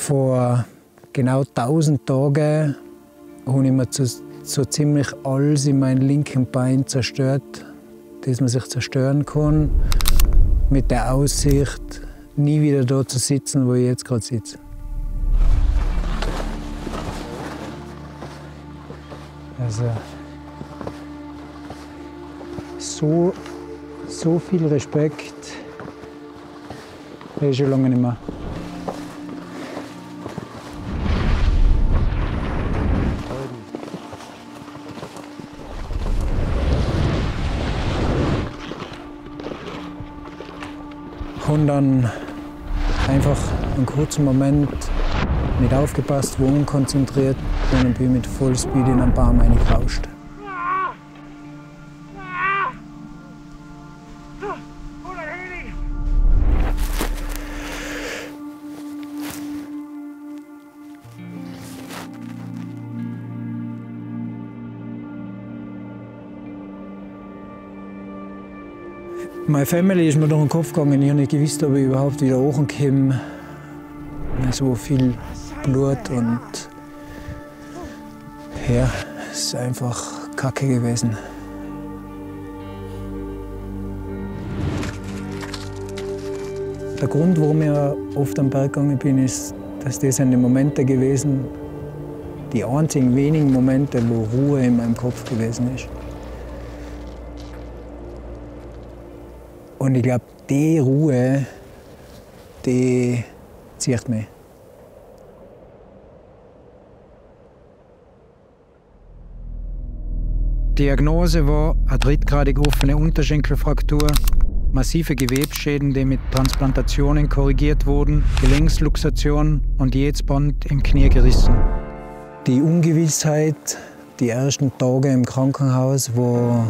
Vor genau 1000 Tagen habe ich mir so, so ziemlich alles in meinem linken Bein zerstört, das man sich zerstören kann, mit der Aussicht, nie wieder dort zu sitzen, wo ich jetzt gerade sitze. Also so, so viel Respekt habe ich schon lange nicht mehr. Und dann einfach einen kurzen Moment nicht aufgepasst, wo unkonzentriert und bin mit Vollspeed in einen Baum reingerauscht. Meine Family ist mir durch den Kopf gegangen. Ich habe nicht gewusst, ob ich überhaupt wieder hochkomme. So viel Blut und ja, es ist einfach kacke gewesen. Der Grund, warum ich oft am Berg gegangen bin, ist, dass das sind die Momente gewesen, die einzigen wenigen Momente, wo Ruhe in meinem Kopf gewesen ist. Und ich glaube, die Ruhe, die zieht mich. Diagnose war eine drittgradig offene Unterschenkelfraktur, massive Gewebsschäden, die mit Transplantationen korrigiert wurden, Gelenksluxation und jedes Band im Knie gerissen. Die Ungewissheit, die ersten Tage im Krankenhaus, wo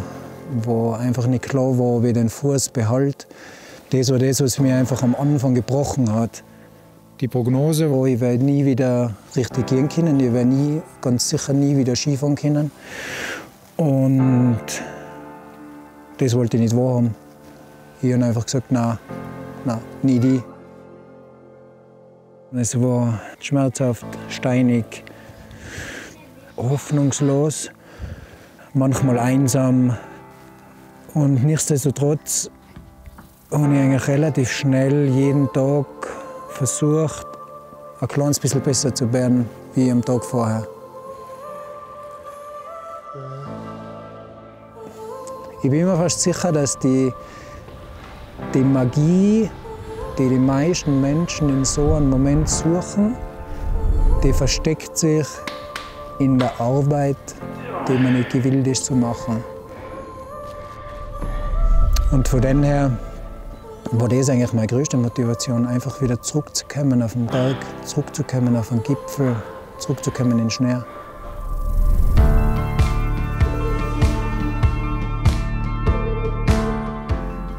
wo einfach nicht klar war, wie den Fuß behält. Das war das, was mir einfach am Anfang gebrochen hat. Die Prognose war, ich werde nie wieder richtig gehen können, ich werde nie, ganz sicher nie wieder Skifahren können. Und das wollte ich nicht wahrhaben. Ich habe einfach gesagt, nein, nein, nie die. Es war schmerzhaft, steinig, hoffnungslos, manchmal einsam, und nichtsdestotrotz habe ich eigentlich relativ schnell jeden Tag versucht, ein kleines bisschen besser zu werden wie am Tag vorher. Ich bin mir fast sicher, dass die, die Magie, die die meisten Menschen in so einem Moment suchen, die versteckt sich in der Arbeit, die man nicht gewillt ist zu machen. Und von dem her war das eigentlich meine größte Motivation, einfach wieder zurückzukommen auf den Berg, zurückzukommen auf den Gipfel, zurückzukommen in den Schnee.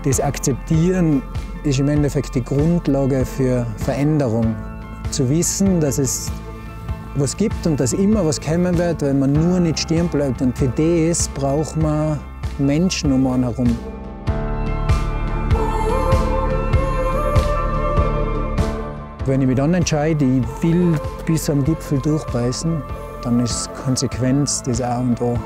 Das Akzeptieren ist im Endeffekt die Grundlage für Veränderung. Zu wissen, dass es was gibt und dass immer was kommen wird, wenn man nur nicht stehen bleibt. Und für das braucht man Menschen um einen herum. Wenn ich mich dann entscheide, ich will bis am Gipfel durchbeißen, dann ist Konsequenz das A und O.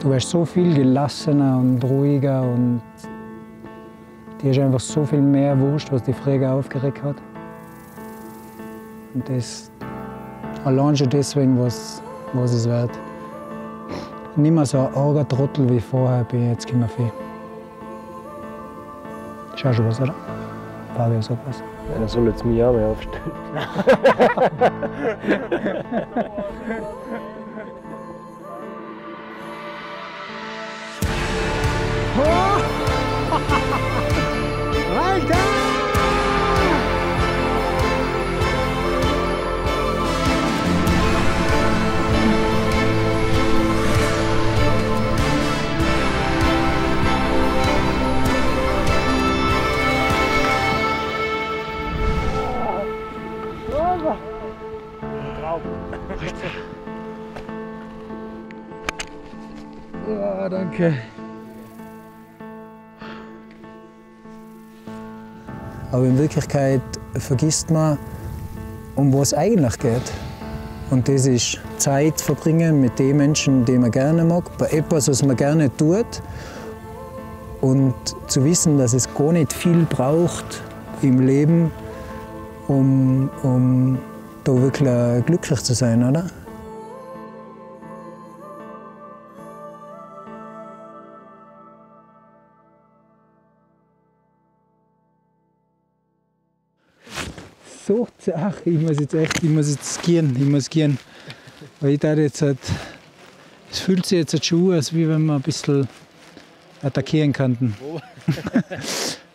Du wirst so viel gelassener und ruhiger und die ist einfach so viel mehr wurscht, was die früher aufgeregt hat. Und das allein schon deswegen, was, was es wird. Nicht mehr so ein arger Trottel wie vorher bin ich jetzt immer viel. Schau schon was, oder? Fabio sagt was. Einer soll jetzt mich auch mal aufstellen. Ja, danke. Aber in Wirklichkeit vergisst man, um was es eigentlich geht. Und das ist Zeit verbringen mit den Menschen, die man gerne mag, bei etwas, was man gerne tut. Und zu wissen, dass es gar nicht viel braucht im Leben, um, um da wirklich glücklich zu sein, oder? So, ach, ich muss jetzt echt, ich muss jetzt gehen, ich muss gehen. Weil ich da jetzt halt, es fühlt sich jetzt halt schon an, als wie wenn wir ein bisschen attackieren könnten.